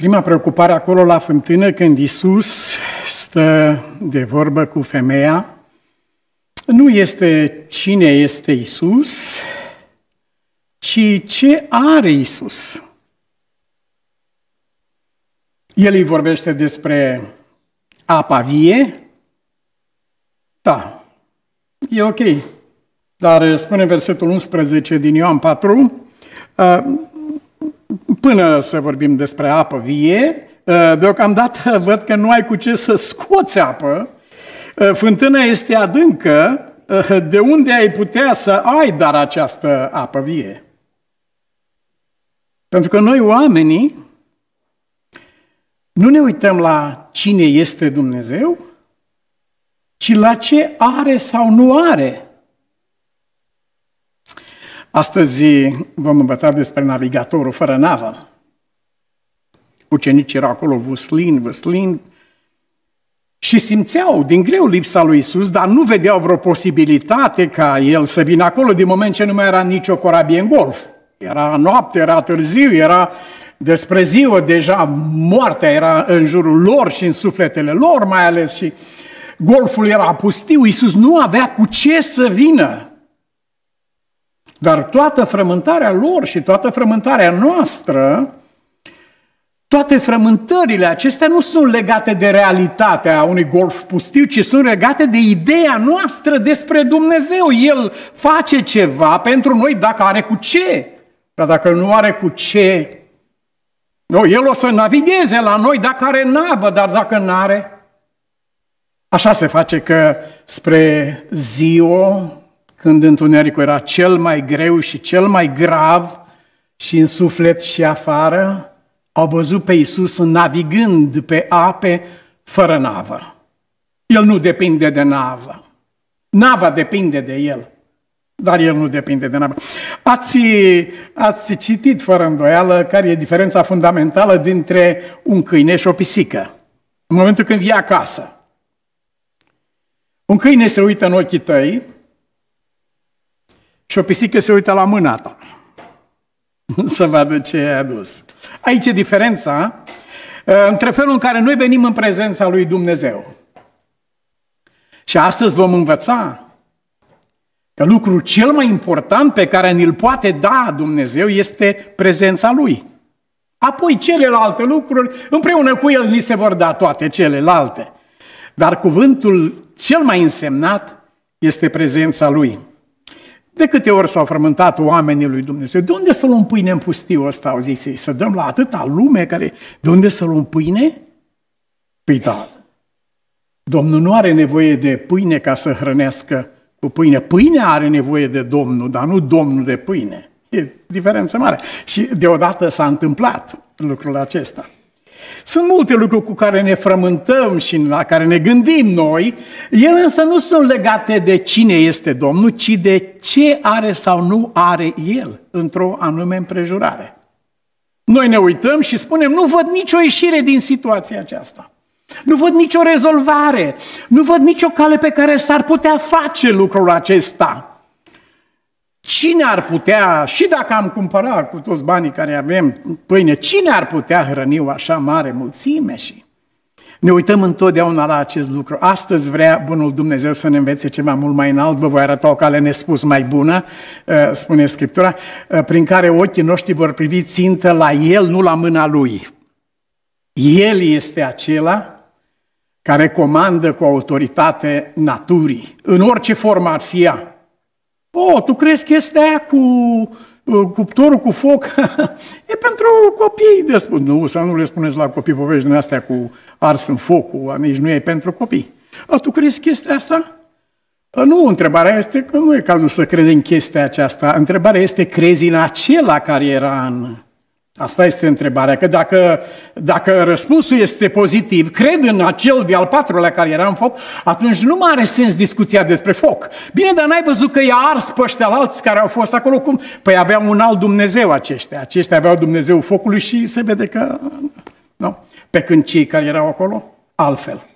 Prima preocupare acolo la fântână, când Isus stă de vorbă cu femeia, nu este cine este Isus, ci ce are Isus. El îi vorbește despre apa vie. Da, e ok. Dar spune versetul 11 din Ioan 4, până să vorbim despre apă vie, deocamdată văd că nu ai cu ce să scoți apă. Fântâna este adâncă, de unde ai putea să ai dar această apă vie? Pentru că noi oamenii nu ne uităm la cine este Dumnezeu, ci la ce are sau nu are. Astăzi vom învăța despre navigatorul fără navă. Ucenicii erau acolo văslin, văslin, și simțeau din greu lipsa lui Isus, dar nu vedeau vreo posibilitate ca el să vină acolo din moment ce nu mai era nicio corabie în golf. Era noapte, era târziu, era despre ziua deja, moartea era în jurul lor și în sufletele lor mai ales și golful era pustiu, Iisus nu avea cu ce să vină. Dar toată frământarea lor și toată frământarea noastră, toate frământările acestea nu sunt legate de realitatea unui golf pustiu, ci sunt legate de ideea noastră despre Dumnezeu. El face ceva pentru noi dacă are cu ce. Dar dacă nu are cu ce, nu, el o să navigheze la noi dacă are navă, dar dacă nu are, așa se face că spre ziua, când întunericul era cel mai greu și cel mai grav, și în suflet și afară, au văzut pe Iisus navigând pe ape fără navă. El nu depinde de navă. Nava depinde de el dar el nu depinde de navă. Ați, ați citit fără îndoială care e diferența fundamentală dintre un câine și o pisică. În momentul când vii acasă, un câine se uită în ochii tăi și o pisică se uită la mâna ta să vadă ce ai adus. Aici e diferența uh, între felul în care noi venim în prezența lui Dumnezeu. Și astăzi vom învăța Că lucrul cel mai important pe care ni-l poate da Dumnezeu este prezența Lui. Apoi celelalte lucruri, împreună cu El ni se vor da toate celelalte. Dar cuvântul cel mai însemnat este prezența Lui. De câte ori s-au frământat oamenii lui Dumnezeu? De unde să luăm pâine în pustiu ăsta, au zis ei? Să dăm la atâta lume care... De unde să luăm pâine? Păi da, Domnul nu are nevoie de pâine ca să hrănească cu pâine. Pâinea are nevoie de Domnul, dar nu Domnul de pâine. E diferență mare. Și deodată s-a întâmplat lucrul acesta. Sunt multe lucruri cu care ne frământăm și la care ne gândim noi, ele însă nu sunt legate de cine este Domnul, ci de ce are sau nu are El într-o anume împrejurare. Noi ne uităm și spunem, nu văd nicio ieșire din situația aceasta. Nu văd nicio rezolvare, nu văd nicio cale pe care s-ar putea face lucrul acesta. Cine ar putea, și dacă am cumpărat cu toți banii care avem pâine, cine ar putea hrăni o așa mare mulțime și ne uităm întotdeauna la acest lucru. Astăzi vrea Bunul Dumnezeu să ne învețe ceva mult mai înalt, vă voi arăta o cale nespus mai bună, uh, spune Scriptura, uh, prin care ochii noștri vor privi țintă la El, nu la mâna Lui. El este acela care comandă cu autoritate naturii, în orice formă ar fi ea. O, tu crezi că este aia cu uh, cuptorul cu foc? e pentru copii de spus. Nu, să nu le spuneți la copii povești din astea cu ars în foc, nici nu e pentru copii. O, tu crezi chestia asta? Nu, întrebarea este că nu e cazul să crezi în chestia aceasta. Întrebarea este, crezi în acela care era în Asta este întrebarea, că dacă, dacă răspunsul este pozitiv, cred în acel de-al patrulea care era în foc, atunci nu mai are sens discuția despre foc. Bine, dar n-ai văzut că i-a ars pe ăștia alți care au fost acolo? Cum? Păi aveau un alt Dumnezeu aceștia. Aceștia aveau Dumnezeu focului și se vede că... Nu. Pe când cei care erau acolo, altfel.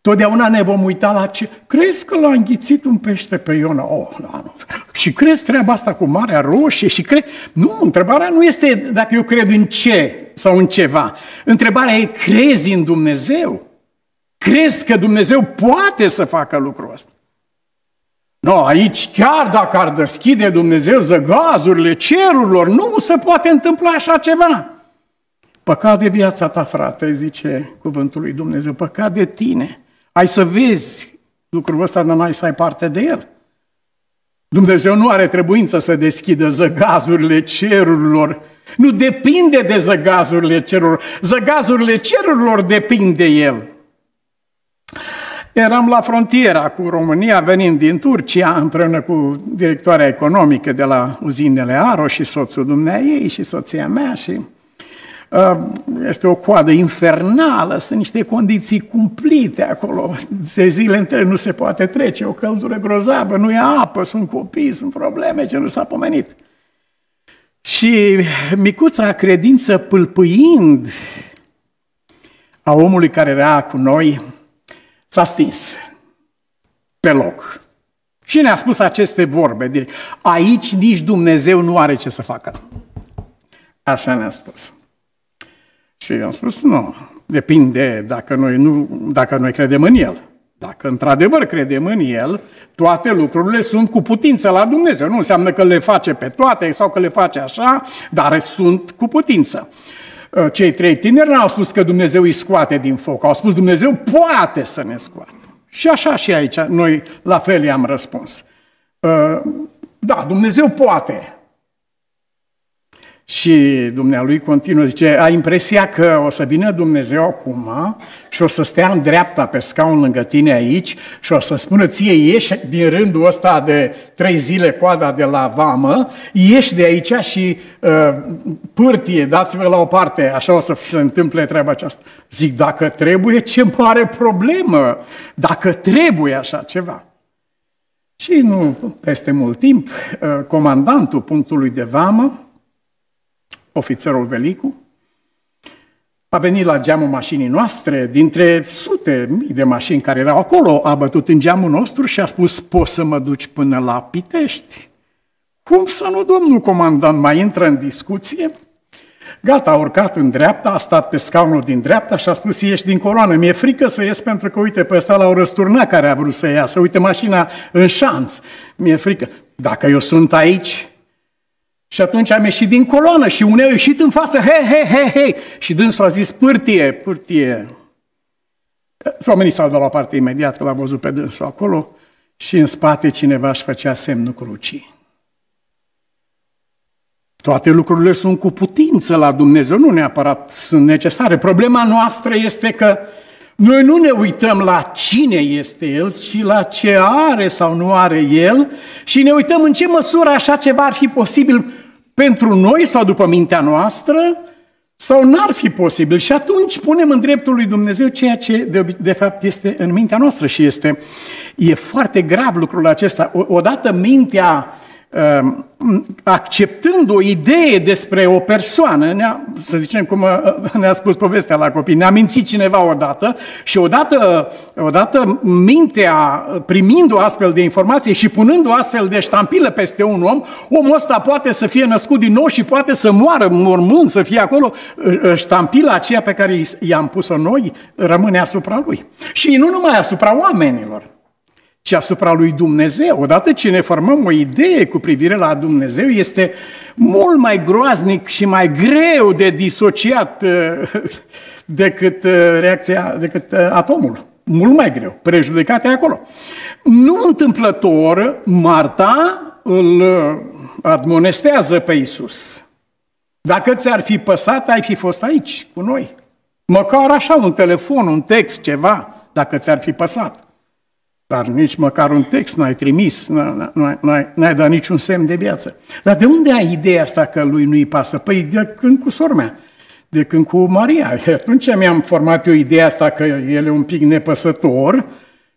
Totdeauna ne vom uita la ce... Crezi că l-a înghițit un pește pe Iona? Oh, da, nu. Și crezi treaba asta cu Marea Roșie? Și cre... Nu, întrebarea nu este dacă eu cred în ce, sau în ceva. Întrebarea e, crezi în Dumnezeu? Crezi că Dumnezeu poate să facă lucrul ăsta? Nu, no, aici chiar dacă ar deschide Dumnezeu zăgazurile cerurilor, nu se poate întâmpla așa ceva. Păcat de viața ta, frate, zice cuvântul lui Dumnezeu, păcat de tine. Ai să vezi lucrul ăsta, dar n-ai să ai parte de el. Dumnezeu nu are trebuință să deschidă zăgazurile cerurilor. Nu depinde de zăgazurile cerurilor. Zăgazurile cerurilor depind de El. Eram la frontiera cu România, venind din Turcia, împreună cu directoarea economică de la uzinele Aro și soțul dumneai și soția mea și uh, este o coadă infernală, sunt niște condiții cumplite acolo, de zile întregi nu se poate trece, o căldură grozavă, nu e apă, sunt copii, sunt probleme ce nu s-a pomenit. Și micuța credință pâlpâind a omului care era cu noi, s-a stins pe loc. Și ne-a spus aceste vorbe. Aici nici Dumnezeu nu are ce să facă. Așa ne-a spus. Și am spus, nu, depinde dacă noi, nu, dacă noi credem în El. Dacă într-adevăr credem în El, toate lucrurile sunt cu putință la Dumnezeu. Nu înseamnă că le face pe toate sau că le face așa, dar sunt cu putință. Uh, cei trei tineri n-au spus că Dumnezeu îi scoate din foc, au spus Dumnezeu poate să ne scoate. Și așa și aici noi la fel i-am răspuns. Uh, da, Dumnezeu poate, și dumnealui continuă, zice, a impresia că o să vină Dumnezeu acum și o să stea în dreapta pe scaun lângă tine aici și o să spună ție, ieși din rândul ăsta de trei zile coada de la vamă, ieși de aici și uh, pârtie, dați-vă la o parte, așa o să se întâmple treaba aceasta. Zic, dacă trebuie, ce mare problemă, dacă trebuie așa ceva. Și nu peste mult timp, uh, comandantul punctului de vamă, ofițerul Velicu, a venit la geamul mașinii noastre, dintre sute mii de mașini care erau acolo, a bătut în geamul nostru și a spus, poți să mă duci până la Pitești? Cum să nu, domnul comandant, mai intră în discuție? Gata, a urcat în dreapta, a stat pe scaunul din dreapta și a spus, ieși din coloană. Mi-e frică să ies pentru că, uite, pe ăsta l-au răsturnat care a vrut să iasă. Uite mașina în șanț. Mi-e frică. Dacă eu sunt aici, și atunci am ieșit din coloană și unul a ieșit în față, he, he, he, he, și dânsul a zis, pârtie, pârtie. Oamenii s-au dat la parte imediat, că l-a văzut pe dânsul acolo și în spate cineva își făcea semnul crucii. Toate lucrurile sunt cu putință la Dumnezeu, nu neapărat sunt necesare. Problema noastră este că noi nu ne uităm la cine este El, ci la ce are sau nu are El și ne uităm în ce măsură așa ceva ar fi posibil pentru noi sau după mintea noastră sau n-ar fi posibil. Și atunci punem în dreptul lui Dumnezeu ceea ce de, de fapt este în mintea noastră și este e foarte grav lucrul acesta. Odată mintea Ehm, acceptând o idee despre o persoană, ne-a, să zicem cum uh, ne-a spus povestea la copii, ne-a mințit cineva odată și odată, odată mintea, primind o astfel de informație și punând o astfel de ștampilă peste un om, omul ăsta poate să fie născut din nou și poate să moară în mormânt, să fie acolo. Uh, uh, ștampila aceea pe care i-am pus-o noi rămâne asupra lui. Și nu numai asupra oamenilor ci asupra lui Dumnezeu. Odată ce ne formăm o idee cu privire la Dumnezeu, este mult mai groaznic și mai greu de disociat uh, decât uh, reacția, decât uh, atomul. Mult mai greu. Prejudecate acolo. Nu întâmplător, Marta îl admonestează pe Isus. Dacă ți-ar fi păsat, ai fi fost aici cu noi. Măcar așa, un telefon, un text, ceva, dacă ți-ar fi păsat. Dar nici măcar un text n-ai trimis, n-ai, n-ai dat niciun semn de viață. Dar de unde ai ideea asta că lui nu-i pasă? Păi de când cu sormea, de când cu Maria. Atunci mi-am format eu ideea asta că el e un pic nepăsător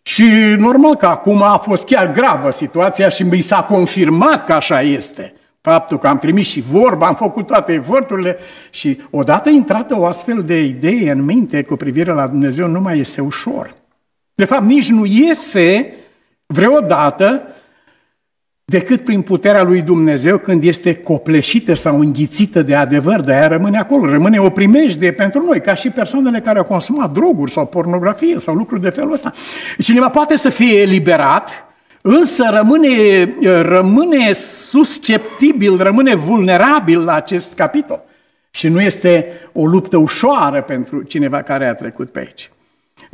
și normal că acum a fost chiar gravă situația și mi s-a confirmat că așa este. Faptul că am primit și vorba, am făcut toate eforturile și odată intrată o astfel de idee în minte cu privire la Dumnezeu nu mai este ușor. De fapt, nici nu iese vreodată decât prin puterea lui Dumnezeu când este copleșită sau înghițită de adevăr, de aia rămâne acolo, rămâne o primejde pentru noi, ca și persoanele care au consumat droguri sau pornografie sau lucruri de felul ăsta. Cineva poate să fie eliberat, însă rămâne, rămâne susceptibil, rămâne vulnerabil la acest capitol. Și nu este o luptă ușoară pentru cineva care a trecut pe aici.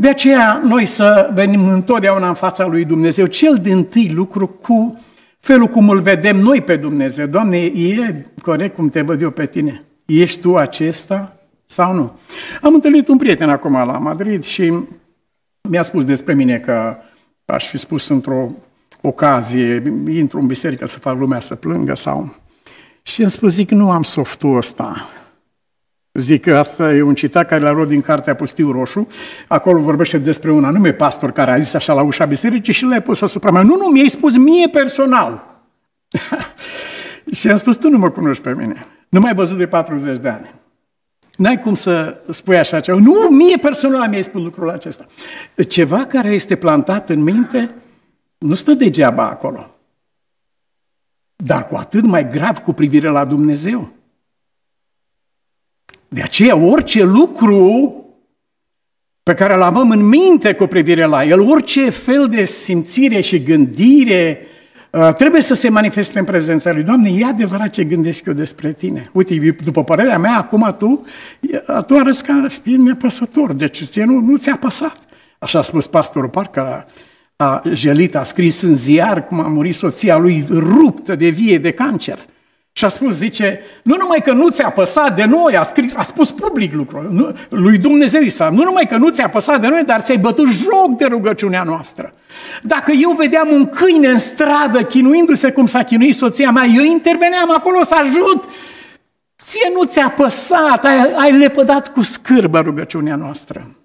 De aceea noi să venim întotdeauna în fața lui Dumnezeu, cel din tâi lucru cu felul cum îl vedem noi pe Dumnezeu. Doamne, e corect cum te văd eu pe tine? Ești tu acesta sau nu? Am întâlnit un prieten acum la Madrid și mi-a spus despre mine că aș fi spus într-o ocazie, intru în biserică să fac lumea să plângă sau... Și îmi spus, zic, nu am softul ăsta. Zic că asta e un citat care l-a luat din cartea Pustiu Roșu. Acolo vorbește despre un anume pastor care a zis așa la ușa bisericii și l-a pus asupra mea. Nu, nu, mi-ai spus mie personal. și am spus, tu nu mă cunoști pe mine. Nu mai văzut de 40 de ani. N-ai cum să spui așa ceva. Nu, mie personal mi-ai spus lucrul acesta. Ceva care este plantat în minte nu stă degeaba acolo. Dar cu atât mai grav cu privire la Dumnezeu. De aceea, orice lucru pe care îl avem în minte cu privire la el, orice fel de simțire și gândire uh, trebuie să se manifeste în prezența lui. Doamne, e adevărat ce gândesc eu despre tine. Uite, după părerea mea, acum tu, tu arăți ca fiind nepăsător, deci ție nu, nu ți-a pasat. Așa a spus pastorul Parcă a jelit, a scris în ziar cum a murit soția lui ruptă de vie de cancer. Și a spus, zice, nu numai că nu ți-a păsat de noi, a, scris, a spus public lucrul, nu, lui Dumnezeu Isa, nu numai că nu ți-a păsat de noi, dar ți-ai bătut joc de rugăciunea noastră. Dacă eu vedeam un câine în stradă chinuindu-se cum s-a chinuit soția mea, eu interveneam acolo să ajut. Ție nu ți-a păsat, ai, ai lepădat cu scârbă rugăciunea noastră.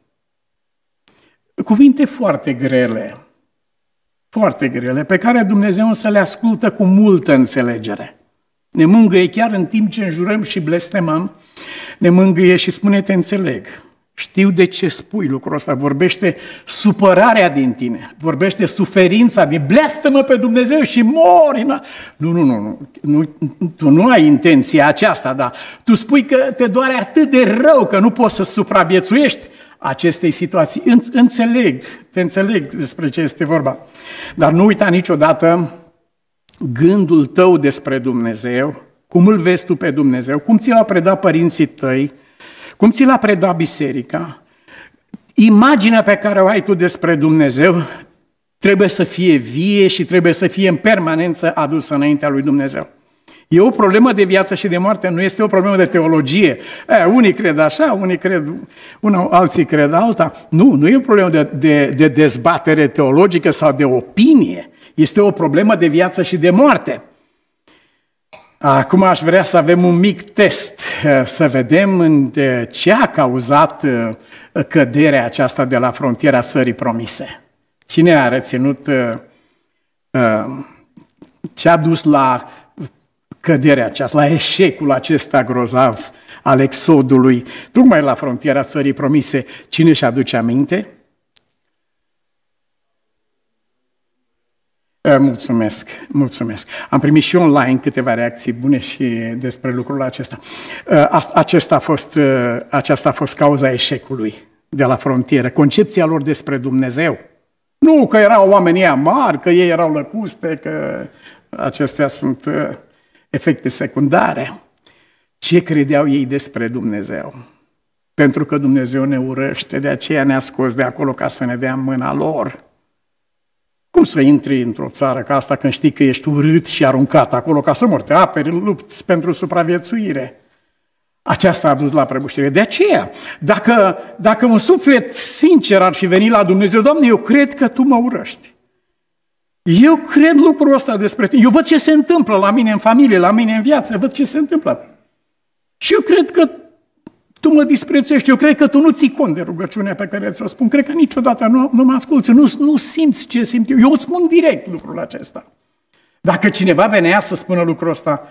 Cuvinte foarte grele, foarte grele, pe care Dumnezeu să le ascultă cu multă înțelegere. Ne mângâie chiar în timp ce înjurăm și blestemăm, ne mângâie și spune, te înțeleg. Știu de ce spui lucrul ăsta. Vorbește supărarea din tine. Vorbește suferința din blestemă pe Dumnezeu și mori. Nu, nu, nu, nu. nu tu nu ai intenția aceasta, dar tu spui că te doare atât de rău că nu poți să supraviețuiești acestei situații. Înțeleg, te înțeleg despre ce este vorba. Dar nu uita niciodată gândul tău despre Dumnezeu, cum îl vezi tu pe Dumnezeu, cum ți l-a predat părinții tăi, cum ți l-a predat biserica, imaginea pe care o ai tu despre Dumnezeu trebuie să fie vie și trebuie să fie în permanență adusă înaintea lui Dumnezeu. E o problemă de viață și de moarte, nu este o problemă de teologie. E, unii cred așa, unii cred, una, alții cred alta. Nu, nu e o problemă de, de, de dezbatere teologică sau de opinie. Este o problemă de viață și de moarte. Acum aș vrea să avem un mic test, să vedem ce a cauzat uh, căderea aceasta de la frontiera țării promise. Cine a reținut uh, uh, ce a dus la căderea aceasta, la eșecul acesta grozav al exodului, tocmai la frontiera țării promise. Cine și aduce aminte? Mulțumesc, mulțumesc. Am primit și online câteva reacții bune și despre lucrul acesta. Eh, acesta a fost, eh, aceasta a fost cauza eșecului de la frontieră, concepția lor despre Dumnezeu. Nu că erau oamenii mari, că ei erau lăcuste, că acestea sunt efecte secundare. Ce credeau ei despre Dumnezeu? Pentru că Dumnezeu ne urăște, de aceea ne-a scos de acolo ca să ne dea mâna lor. Cum să intri într-o țară ca asta când știi că ești urât și aruncat acolo ca să mori? Te aperi, lupți pentru supraviețuire. Aceasta a dus la prăbușire. De aceea, dacă, dacă un suflet sincer ar fi venit la Dumnezeu, Doamne, eu cred că Tu mă urăști. Eu cred lucrul ăsta despre tine. Eu văd ce se întâmplă la mine în familie, la mine în viață, văd ce se întâmplă. Și eu cred că tu mă disprețuiești, eu cred că tu nu ții cont de rugăciunea pe care ți-o spun, cred că niciodată nu, nu mă asculți, nu, nu simți ce simt eu. Eu îți spun direct lucrul acesta. Dacă cineva venea să spună lucrul ăsta,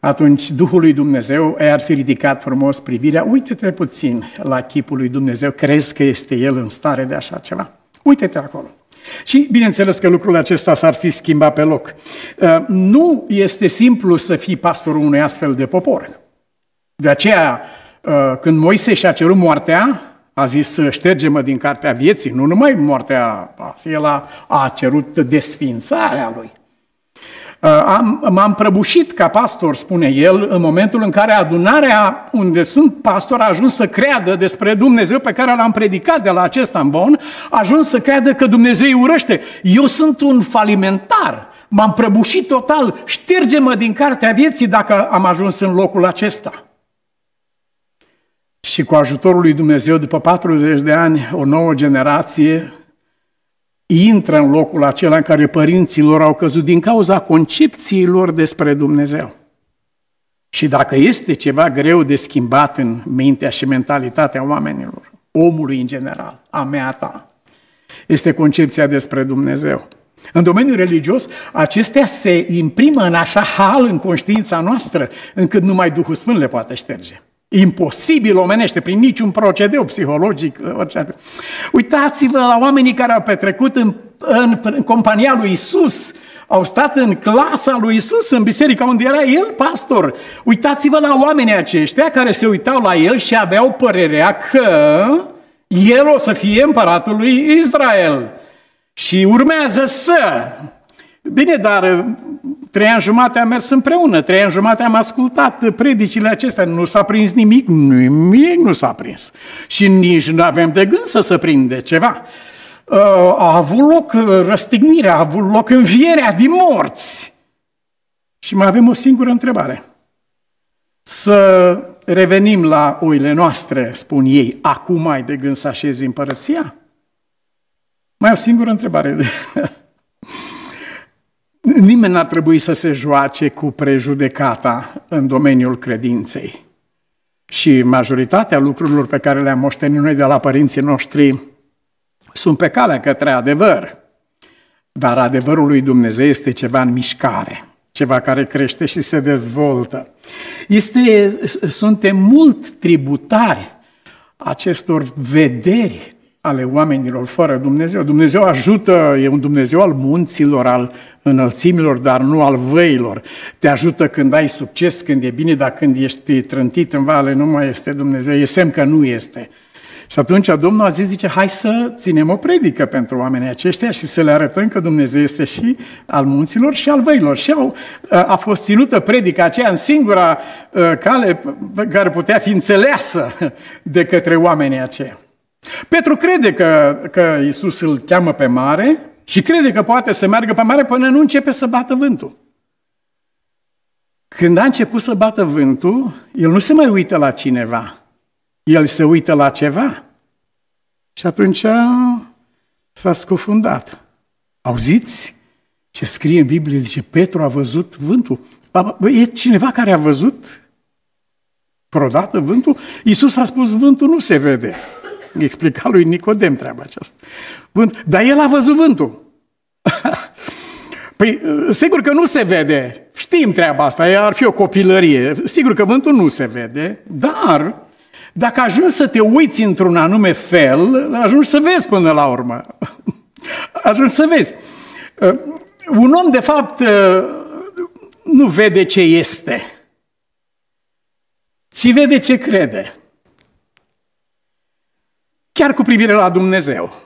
atunci Duhul lui Dumnezeu ar fi ridicat frumos privirea, uite-te puțin la chipul lui Dumnezeu, crezi că este El în stare de așa ceva? Uite-te acolo. Și bineînțeles că lucrul acesta s-ar fi schimbat pe loc. Uh, nu este simplu să fii pastorul unui astfel de popor. De aceea, uh, când Moise și-a cerut moartea, a zis, șterge-mă din cartea vieții, nu numai moartea, el a, a cerut desfințarea lui. Uh, am, m-am prăbușit ca pastor, spune el, în momentul în care adunarea unde sunt pastor a ajuns să creadă despre Dumnezeu pe care l-am predicat de la acest ambon, a ajuns să creadă că Dumnezeu îi urăște. Eu sunt un falimentar, m-am prăbușit total, șterge-mă din cartea vieții dacă am ajuns în locul acesta. Și cu ajutorul lui Dumnezeu, după 40 de ani, o nouă generație intră în locul acela în care părinții lor au căzut din cauza concepției lor despre Dumnezeu. Și dacă este ceva greu de schimbat în mintea și mentalitatea oamenilor, omului în general, a mea ta, este concepția despre Dumnezeu. În domeniul religios, acestea se imprimă în așa hal în conștiința noastră, încât numai Duhul Sfânt le poate șterge. Imposibil omenește, prin niciun procedeu psihologic. Orice. Uitați-vă la oamenii care au petrecut în, în, în compania lui Isus, au stat în clasa lui Isus, în biserica unde era el pastor. Uitați-vă la oamenii aceștia care se uitau la el și aveau părerea că el o să fie împăratul lui Israel. Și urmează să Bine, dar trei ani jumate am mers împreună, trei ani jumate am ascultat predicile acestea, nu s-a prins nimic, nimic nu s-a prins. Și nici nu avem de gând să se prinde ceva. Uh, a avut loc răstignirea, a avut loc învierea din morți. Și mai avem o singură întrebare. Să revenim la oile noastre, spun ei, acum ai de gând să așezi împărăția? Mai o singură întrebare. Nimeni n-ar trebui să se joace cu prejudecata în domeniul credinței. Și majoritatea lucrurilor pe care le-am moștenit noi de la părinții noștri sunt pe calea către adevăr. Dar adevărul lui Dumnezeu este ceva în mișcare, ceva care crește și se dezvoltă. Este, suntem mult tributari acestor vederi ale oamenilor fără Dumnezeu. Dumnezeu ajută, e un Dumnezeu al munților, al înălțimilor, dar nu al văilor. Te ajută când ai succes, când e bine, dar când ești trântit în vale, nu mai este Dumnezeu. E semn că nu este. Și atunci Domnul a zis, zice, hai să ținem o predică pentru oamenii aceștia și să le arătăm că Dumnezeu este și al munților și al văilor. Și au, a fost ținută predica aceea în singura cale care putea fi înțeleasă de către oamenii aceia. Petru crede că, că Iisus îl cheamă pe mare și crede că poate să meargă pe mare până nu începe să bată vântul. Când a început să bată vântul, el nu se mai uită la cineva, el se uită la ceva. Și atunci s-a scufundat. Auziți ce scrie în Biblie? Zice, Petru a văzut vântul. E cineva care a văzut vreodată vântul? Iisus a spus, vântul nu se vede. Explica lui Nicodem treaba aceasta. Vânt. Dar el a văzut vântul. Păi, sigur că nu se vede. Știm treaba asta, ar fi o copilărie. Sigur că vântul nu se vede, dar dacă ajungi să te uiți într-un anume fel, ajungi să vezi până la urmă. Ajungi să vezi. Un om, de fapt, nu vede ce este, ci vede ce crede chiar cu privire la Dumnezeu.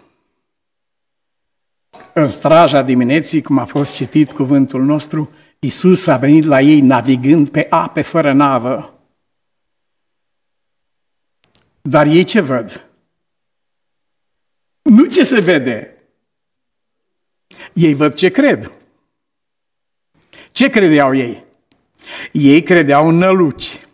În straja dimineții, cum a fost citit cuvântul nostru, Isus a venit la ei navigând pe ape fără navă. Dar ei ce văd? Nu ce se vede. Ei văd ce cred. Ce credeau ei? Ei credeau în năluci.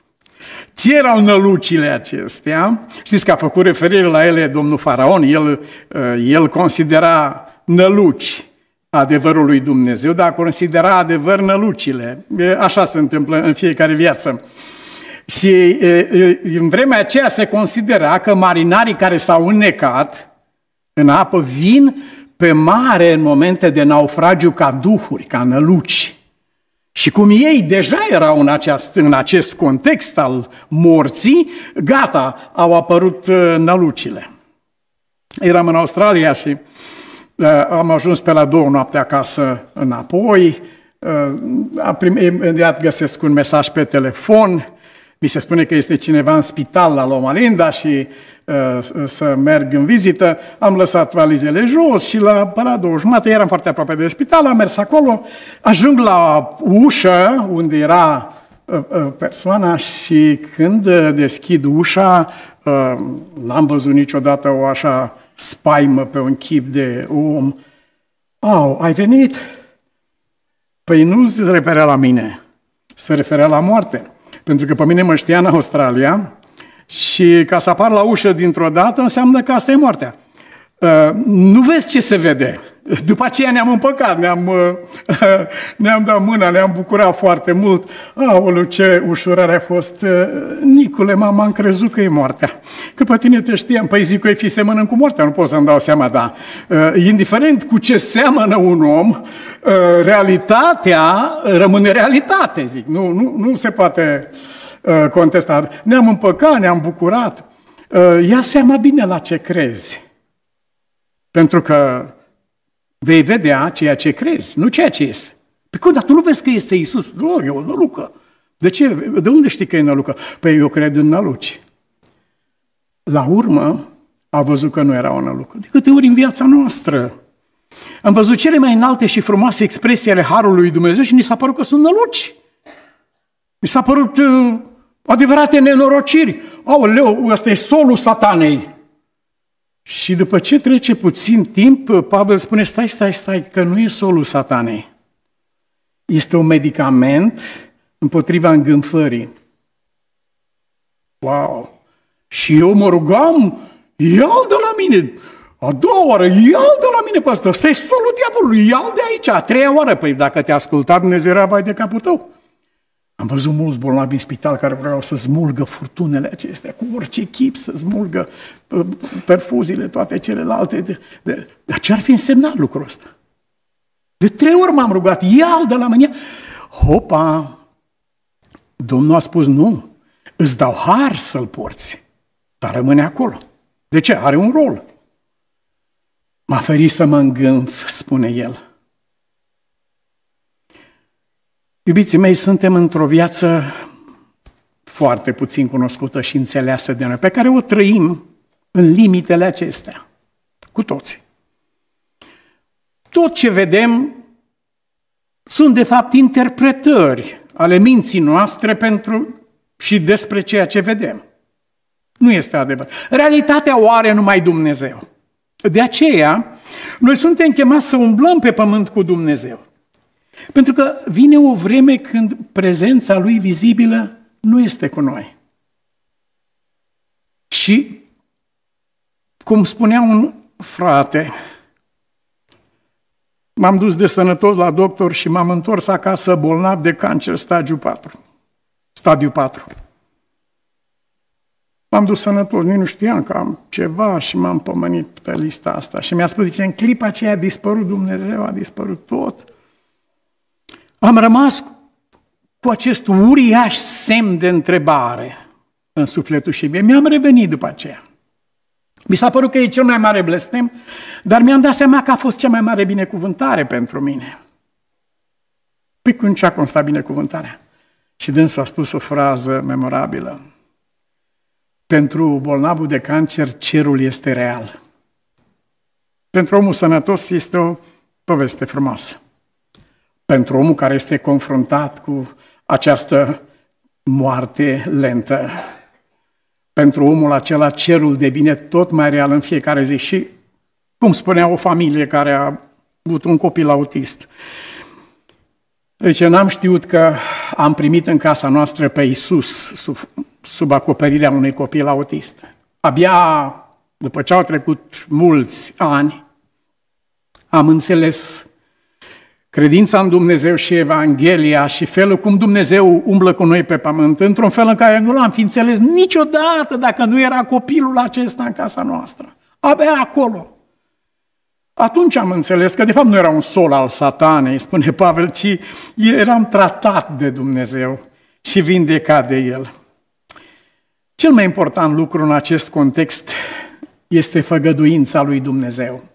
Ce erau nălucile acestea? Știți că a făcut referire la ele domnul Faraon, el, uh, el considera năluci adevărul lui Dumnezeu, dar considera adevăr nălucile. Așa se întâmplă în fiecare viață. Și în vremea aceea se considera că marinarii care s-au înnecat în apă vin pe mare în momente de naufragiu ca duhuri, ca năluci. Și cum ei deja erau în, aceast, în acest context al morții, gata, au apărut uh, nălucile. Eram în Australia și am ajuns pe la două noapte acasă înapoi, imediat găsesc un mesaj pe telefon, mi se spune că este cineva în spital la Loma Linda și uh, să merg în vizită. Am lăsat valizele jos și la, pe la două jumate eram foarte aproape de spital, am mers acolo, ajung la ușă unde era uh, uh, persoana și când uh, deschid ușa, uh, n-am văzut niciodată o așa spaimă pe un chip de om. Au, ai venit? Păi nu se referea la mine, se referea la moarte. Pentru că pe mine mă știa în Australia și ca să apar la ușă dintr-o dată înseamnă că asta e moartea. Uh, nu vezi ce se vede. După aceea ne-am împăcat, ne-am, uh, ne-am dat mâna, ne-am bucurat foarte mult. Aoleu, ce ușurare a fost. Uh, Nicule, mama, am crezut că e moartea. Că pe tine te știam. Păi zic că e fi semănând cu moartea, nu pot să-mi dau seama, da. Indiferent cu ce seamănă un om, realitatea rămâne realitate, zic. Nu, nu, nu se poate contesta. Ne-am împăcat, ne-am bucurat. Ia seama bine la ce crezi. Pentru că vei vedea ceea ce crezi, nu ceea ce este. Pe cum, dar tu nu vezi că este Isus? Nu, e o nălucă. De ce? De unde știi că e nălucă? Păi eu cred în năluci. La urmă, a văzut că nu era o nălucă. De câte ori în viața noastră am văzut cele mai înalte și frumoase expresii ale Harului lui Dumnezeu și ni s-a părut că sunt năluci. Mi s-a părut uh, adevărate nenorociri. Aoleu, ăsta e solul satanei. Și după ce trece puțin timp, Pavel spune, stai, stai, stai, că nu e solul satanei. Este un medicament împotriva îngânfării. Wow! Și eu mă rugam, ia-l de la mine, a doua oară, ia-l de la mine pe ăsta, ăsta e solul diavolului, ia-l de aici, a treia oară. Păi dacă te-a ascultat, Dumnezeu era vai de capul tău. Am văzut mulți bolnavi în spital care vreau să smulgă furtunele acestea, cu orice chip să smulgă uh, perfuziile, toate celelalte. Dar ce ar fi însemnat lucrul ăsta? De trei ori m-am rugat, ia de la mâine. Hopa! Domnul a spus, nu, îți dau har să-l porți, dar rămâne acolo. De ce? Are un rol. M-a ferit să mă îngânf, spune el. Iubiții mei, suntem într-o viață foarte puțin cunoscută și înțeleasă de noi, pe care o trăim în limitele acestea, cu toții. Tot ce vedem sunt, de fapt, interpretări ale minții noastre pentru și despre ceea ce vedem. Nu este adevărat. Realitatea o are numai Dumnezeu. De aceea, noi suntem chemați să umblăm pe pământ cu Dumnezeu. Pentru că vine o vreme când prezența lui vizibilă nu este cu noi. Și, cum spunea un frate, m-am dus de sănătos la doctor și m-am întors acasă bolnav de cancer stadiu 4. Stadiu 4. M-am dus sănătos, nu știam că am ceva și m-am pomenit pe lista asta. Și mi-a spus, zice, în clipa aceea a dispărut Dumnezeu, a dispărut tot. Am rămas cu acest uriaș semn de întrebare în sufletul și mie. Mi-am revenit după aceea. Mi s-a părut că e cel mai mare blestem, dar mi-am dat seama că a fost cea mai mare binecuvântare pentru mine. Păi cum ce a constat binecuvântarea? Și dânsul a spus o frază memorabilă. Pentru bolnavul de cancer, cerul este real. Pentru omul sănătos este o poveste frumoasă pentru omul care este confruntat cu această moarte lentă. Pentru omul acela cerul devine tot mai real în fiecare zi și, cum spunea o familie care a avut un copil autist, deci n-am știut că am primit în casa noastră pe Isus sub, sub acoperirea unui copil autist. Abia după ce au trecut mulți ani, am înțeles Credința în Dumnezeu și Evanghelia și felul cum Dumnezeu umblă cu noi pe pământ, într-un fel în care nu l-am fi înțeles niciodată dacă nu era copilul acesta în casa noastră. Abia acolo. Atunci am înțeles că de fapt nu era un sol al satanei, spune Pavel, ci eram tratat de Dumnezeu și vindecat de El. Cel mai important lucru în acest context este făgăduința lui Dumnezeu.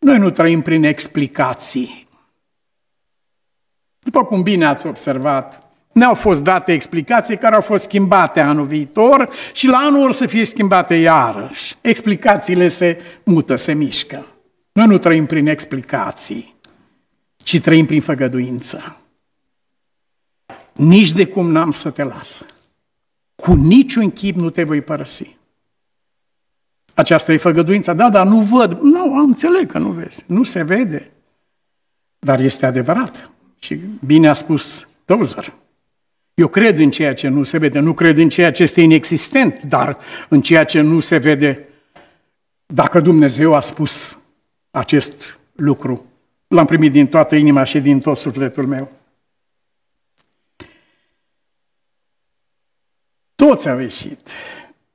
Noi nu trăim prin explicații. După cum bine ați observat, ne-au fost date explicații care au fost schimbate anul viitor și la anul or să fie schimbate iarăși. Explicațiile se mută, se mișcă. Noi nu trăim prin explicații, ci trăim prin făgăduință. Nici de cum n-am să te las. Cu niciun chip nu te voi părăsi. Aceasta e făgăduința. Da, dar nu văd. Nu, am înțeleg că nu vezi. Nu se vede. Dar este adevărat. Și bine a spus Tozer. Eu cred în ceea ce nu se vede, nu cred în ceea ce este inexistent, dar în ceea ce nu se vede, dacă Dumnezeu a spus acest lucru, l-am primit din toată inima și din tot sufletul meu. Toți au ieșit,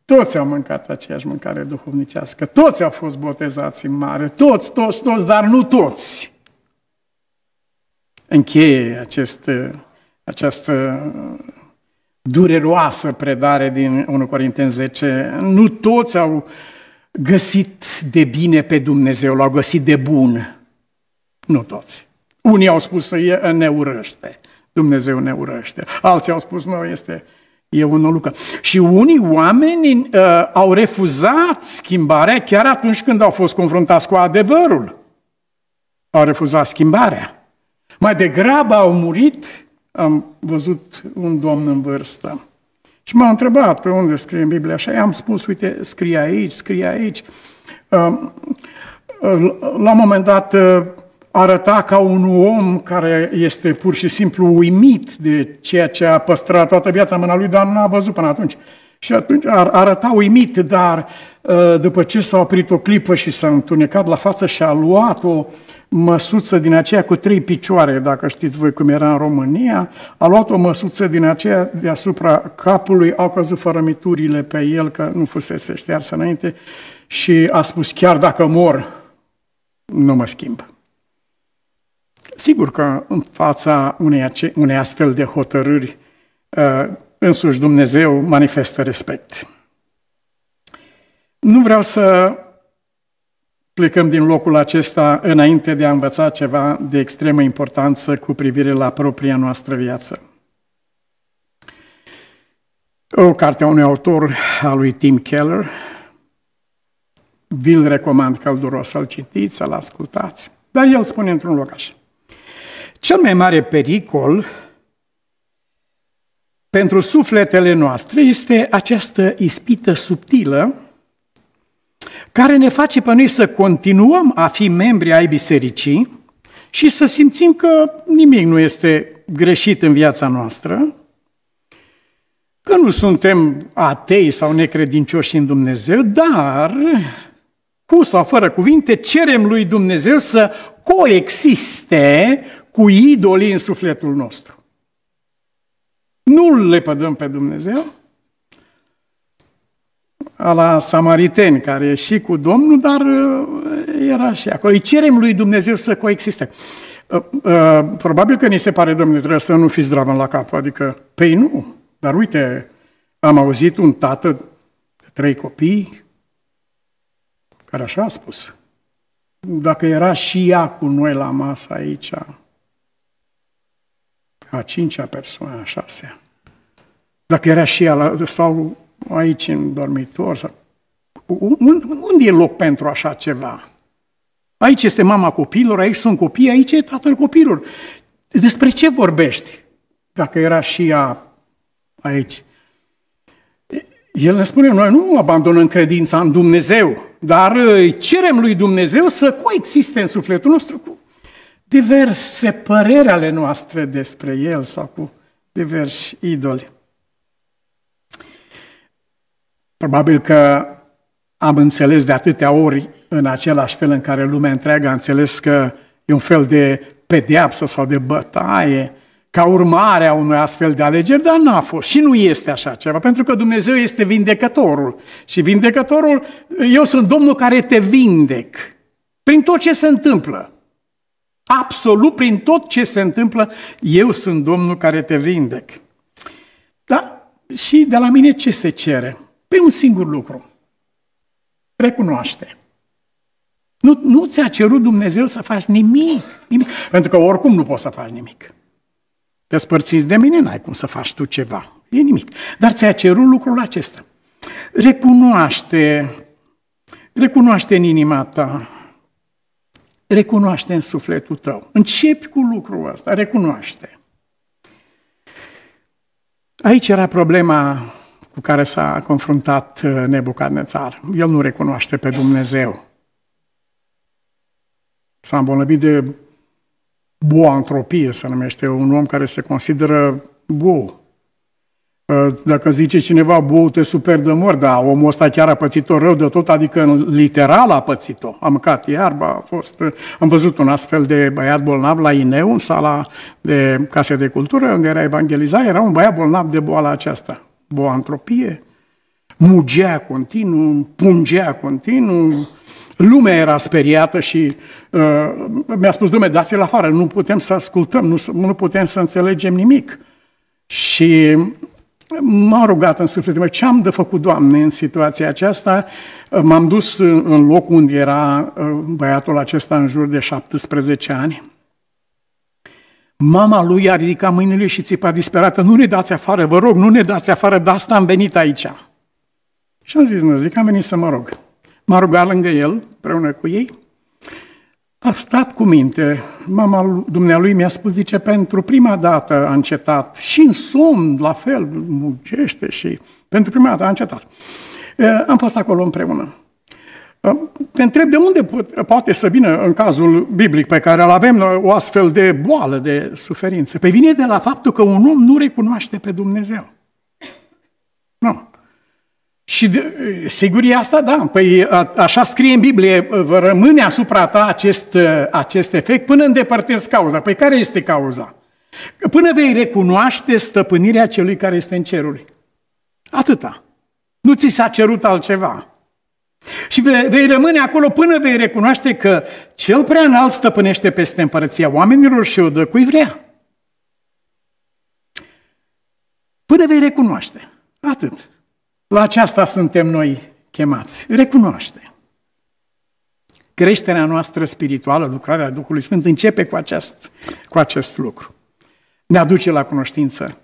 toți au mâncat aceeași mâncare duhovnicească, toți au fost botezați în mare, toți, toți, toți, dar nu toți. Încheie acest, această dureroasă predare din 1 Corinteni 10. Nu toți au găsit de bine pe Dumnezeu, l-au găsit de bun. Nu toți. Unii au spus să ne urăște. Dumnezeu ne urăște. Alții au spus, nu, este e un nolucă. Și unii oameni uh, au refuzat schimbarea chiar atunci când au fost confruntați cu adevărul. Au refuzat schimbarea. Mai degrabă au murit, am văzut un domn în vârstă. Și m-a întrebat pe unde scrie în Biblie așa, i-am spus, uite, scrie aici, scrie aici. Uh, uh, la un moment dat uh, arăta ca un om care este pur și simplu uimit de ceea ce a păstrat toată viața mâna lui, dar nu a văzut până atunci. Și atunci arăta uimit, dar uh, după ce s-a oprit o clipă și s-a întunecat la față și a luat o măsuță din aceea cu trei picioare, dacă știți voi cum era în România, a luat o măsuță din aceea deasupra capului, au căzut fărămiturile pe el, că nu fusese ștearsă înainte, și a spus, chiar dacă mor, nu mă schimb. Sigur că în fața unei, unei astfel de hotărâri, uh, însuși Dumnezeu manifestă respect. Nu vreau să plecăm din locul acesta înainte de a învăța ceva de extremă importanță cu privire la propria noastră viață. O carte a unui autor, a lui Tim Keller, vi-l recomand călduros să-l citiți, să-l ascultați, dar el spune într-un loc așa. Cel mai mare pericol pentru sufletele noastre este această ispită subtilă care ne face pe noi să continuăm a fi membri ai bisericii și să simțim că nimic nu este greșit în viața noastră, că nu suntem atei sau necredincioși în Dumnezeu, dar cu sau fără cuvinte cerem lui Dumnezeu să coexiste cu idolii în sufletul nostru. Nu le pădăm pe Dumnezeu, a la samariteni, care e și cu Domnul, dar uh, era și acolo. Îi cerem lui Dumnezeu să coexiste. Uh, uh, probabil că ni se pare, domnule, trebuie să nu fiți zdravă la cap, adică, păi nu. Dar uite, am auzit un tată de trei copii care așa a spus. Dacă era și ea cu noi la masă aici, a cincea persoană, a șasea. Dacă era și ea, sau aici în dormitor, sau... unde e loc pentru așa ceva? Aici este mama copilor, aici sunt copii, aici e tatăl copilor. Despre ce vorbești? Dacă era și ea aici. El ne spune, noi nu abandonăm credința în Dumnezeu, dar îi cerem lui Dumnezeu să coexiste în sufletul nostru cu diverse păreri ale noastre despre El sau cu diversi idoli. Probabil că am înțeles de atâtea ori în același fel în care lumea întreagă a înțeles că e un fel de pedeapsă sau de bătaie ca urmare a unui astfel de alegeri, dar n-a fost și nu este așa ceva, pentru că Dumnezeu este vindecătorul. Și vindecătorul, eu sunt Domnul care te vindec prin tot ce se întâmplă. Absolut prin tot ce se întâmplă, eu sunt Domnul care te vindec. Da? Și de la mine ce se cere? Pe un singur lucru. Recunoaște. Nu, nu ți-a cerut Dumnezeu să faci nimic, nimic. Pentru că oricum nu poți să faci nimic. Te spărțiți de mine, n-ai cum să faci tu ceva. E nimic. Dar ți-a cerut lucrul acesta. Recunoaște, recunoaște în inima ta, recunoaște în sufletul tău. Începi cu lucrul ăsta, recunoaște. Aici era problema cu care s-a confruntat uh, Nebucadnețar. El nu recunoaște pe Dumnezeu. S-a îmbolnăvit de boantropie, se numește, un om care se consideră bu. Dacă zice cineva, bu, te super de mor, dar omul ăsta chiar a pățit-o rău de tot, adică literal a pățit-o. A mâncat iarba, a fost... Am văzut un astfel de băiat bolnav la Ineu, în sala de case de cultură, unde era evangelizat, era un băiat bolnav de boala aceasta, boantropie, mugea continuu, pungea continuu, Lumea era speriată și uh, mi-a spus, Dumnezeu, dați-l afară, nu putem să ascultăm, nu, nu putem să înțelegem nimic. Și m-am rugat în sufletul meu, ce am de făcut, Doamne, în situația aceasta? M-am dus în locul unde era uh, băiatul acesta în jur de 17 ani. Mama lui a ridicat mâinile și țipa disperată, nu ne dați afară, vă rog, nu ne dați afară, de asta am venit aici. Și am zis, nu, zic, am venit să mă rog. M-a rugat lângă el, împreună cu ei. A stat cu minte. Mama dumnealui mi-a spus, zice, pentru prima dată a încetat. Și în somn, la fel, mugește și... Pentru prima dată a încetat. Am fost acolo împreună. Te întreb de unde poate să vină, în cazul biblic pe care îl avem, o astfel de boală, de suferință. Pe păi vine de la faptul că un om nu recunoaște pe Dumnezeu. Nu. Și de, sigur e asta, da. Păi a, așa scrie în Biblie, vă rămâne asupra ta acest, acest efect până îndepărtezi cauza. Păi care este cauza? Până vei recunoaște stăpânirea celui care este în ceruri. Atâta. Nu ți s-a cerut altceva. Și vei, vei rămâne acolo până vei recunoaște că cel prea înalt stăpânește peste împărăția oamenilor și o dă cui vrea. Până vei recunoaște. Atât. La aceasta suntem noi chemați. Recunoaște. Creșterea noastră spirituală, lucrarea Duhului Sfânt, începe cu acest, cu acest lucru. Ne aduce la cunoștință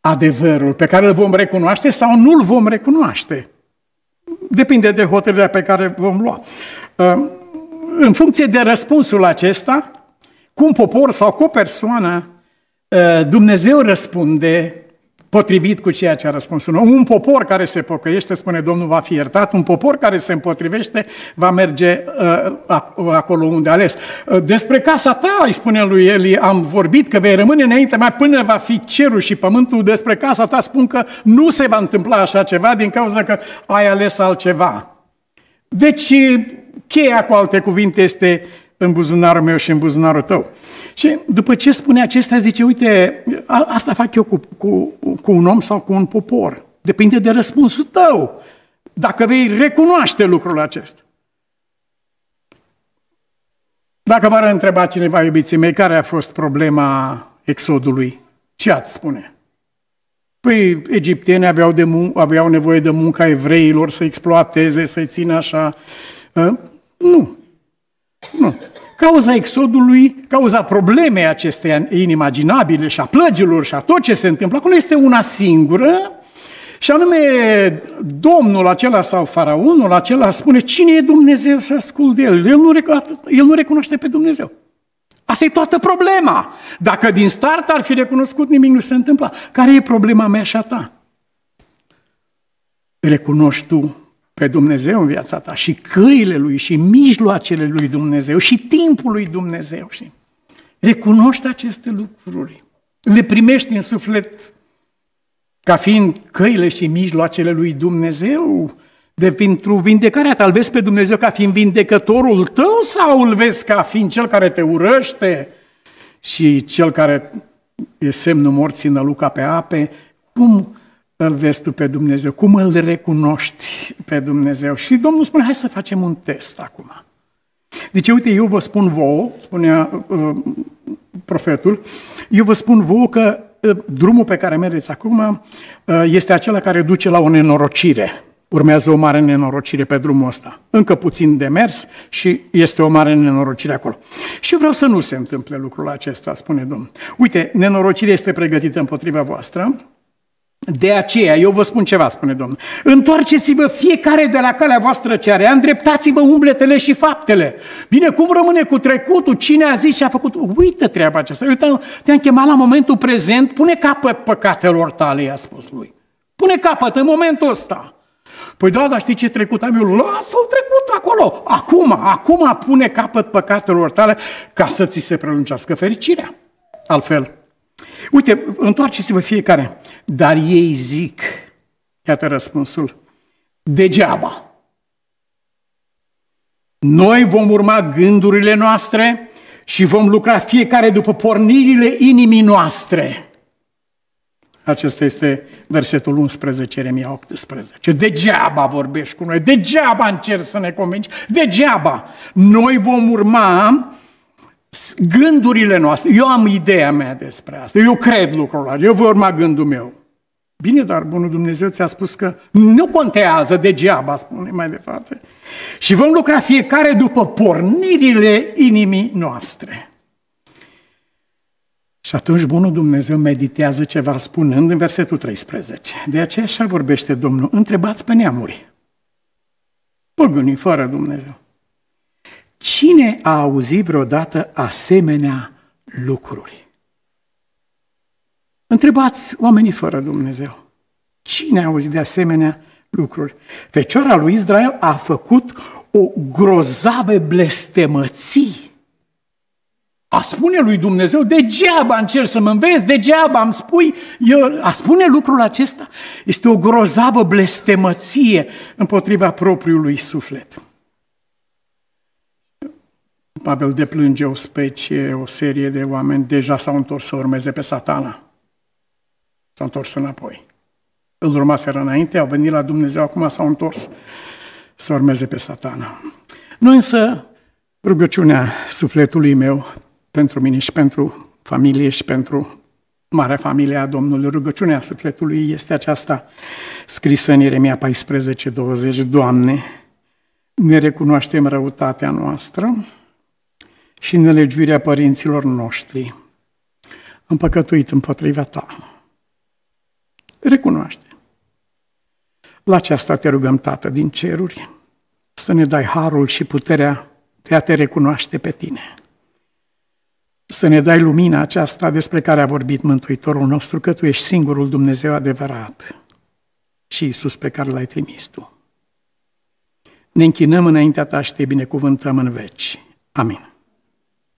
adevărul pe care îl vom recunoaște sau nu îl vom recunoaște. Depinde de hotărârea pe care vom lua. Uh, în funcție de răspunsul acesta, cu un popor sau cu o persoană, uh, Dumnezeu răspunde potrivit cu ceea ce a răspuns un Un popor care se pocăiește, spune Domnul, va fi iertat. Un popor care se împotrivește va merge uh, acolo unde a ales. Uh, despre casa ta, îi spune lui Eli, am vorbit că vei rămâne înainte mai până va fi cerul și pământul. Despre casa ta spun că nu se va întâmpla așa ceva din cauza că ai ales altceva. Deci, cheia cu alte cuvinte este în buzunarul meu și în buzunarul tău. Și după ce spune acestea, zice, uite, a, asta fac eu cu, cu, cu un om sau cu un popor. Depinde de răspunsul tău. Dacă vei recunoaște lucrul acesta. Dacă v-ar întreba cineva, iubiții mei, care a fost problema exodului, ce ați spune? Păi, egiptenii aveau, de mun- aveau nevoie de munca evreilor să exploateze, să-i țină așa. Nu. Nu. Cauza exodului, cauza problemei acesteia inimaginabile și a plăgilor și a tot ce se întâmplă acolo este una singură, și anume, domnul acela sau faraonul acela spune, cine e Dumnezeu să ascult de el? El nu, el nu recunoaște pe Dumnezeu. Asta e toată problema. Dacă din start ar fi recunoscut, nimic nu se întâmplă. Care e problema mea și a ta? Recunoști tu pe Dumnezeu în viața ta și căile Lui și mijloacele Lui Dumnezeu și timpul Lui Dumnezeu. Și recunoști aceste lucruri. Le primești în suflet ca fiind căile și mijloacele Lui Dumnezeu de pentru vindecarea ta. Îl vezi pe Dumnezeu ca fiind vindecătorul tău sau îl vezi ca fiind cel care te urăște și cel care e semnul morții în Luca pe ape? Cum îl vezi tu pe Dumnezeu, cum îl recunoști pe Dumnezeu. Și Domnul spune, hai să facem un test acum. Deci, uite, eu vă spun vouă, spunea uh, profetul, eu vă spun vouă că uh, drumul pe care mergeți acum uh, este acela care duce la o nenorocire. urmează o mare nenorocire pe drumul ăsta. Încă puțin de mers și este o mare nenorocire acolo. Și eu vreau să nu se întâmple lucrul acesta, spune Domnul. Uite, nenorocirea este pregătită împotriva voastră, de aceea, eu vă spun ceva, spune Domnul. Întoarceți-vă fiecare de la calea voastră ce are, îndreptați-vă umbletele și faptele. Bine, cum rămâne cu trecutul? Cine a zis și a făcut? Uită treaba aceasta. Eu te-am chemat la momentul prezent, pune capăt păcatelor tale, i-a spus lui. Pune capăt în momentul ăsta. Păi da, dar știi ce trecut am eu? Lasă-l trecut acolo. Acum, acum pune capăt păcatelor tale ca să ți se prelungească fericirea. Altfel, Uite, întoarceți-vă fiecare. Dar ei zic, iată răspunsul, degeaba. Noi vom urma gândurile noastre și vom lucra fiecare după pornirile inimii noastre. Acesta este versetul 11, Eremia 18. Degeaba vorbești cu noi, degeaba încerci să ne convingi, degeaba. Noi vom urma gândurile noastre. Eu am ideea mea despre asta. Eu cred lucrul ăla. Eu voi urma gândul meu. Bine, dar Bunul Dumnezeu ți-a spus că nu contează degeaba, spune mai departe. Și vom lucra fiecare după pornirile inimii noastre. Și atunci Bunul Dumnezeu meditează ceva spunând în versetul 13. De aceea așa vorbește Domnul, întrebați pe neamuri. Păgânii fără Dumnezeu. Cine a auzit vreodată asemenea lucruri? Întrebați oamenii fără Dumnezeu. Cine a auzit de asemenea lucruri? Fecioara lui Israel a făcut o grozavă blestemății. A spune lui Dumnezeu, degeaba încerc să mă înveți, degeaba îmi spui, eu, a spune lucrul acesta este o grozavă blestemăție împotriva propriului suflet. Pavel deplânge o specie, o serie de oameni, deja s-au întors să urmeze pe satana. S-au întors înapoi. Îl urmaseră înainte, au venit la Dumnezeu, acum s-au întors să urmeze pe satana. Nu însă rugăciunea sufletului meu pentru mine și pentru familie și pentru marea familie a Domnului. Rugăciunea sufletului este aceasta scrisă în Ieremia 14, 20. Doamne, ne recunoaștem răutatea noastră, și nelegiuirea părinților noștri. Am păcătuit împotriva ta. Recunoaște. La aceasta te rugăm, Tată, din ceruri, să ne dai harul și puterea de a te recunoaște pe tine. Să ne dai lumina aceasta despre care a vorbit Mântuitorul nostru, că Tu ești singurul Dumnezeu adevărat și Iisus pe care l-ai trimis Tu. Ne închinăm înaintea Ta și Te binecuvântăm în veci. Amin.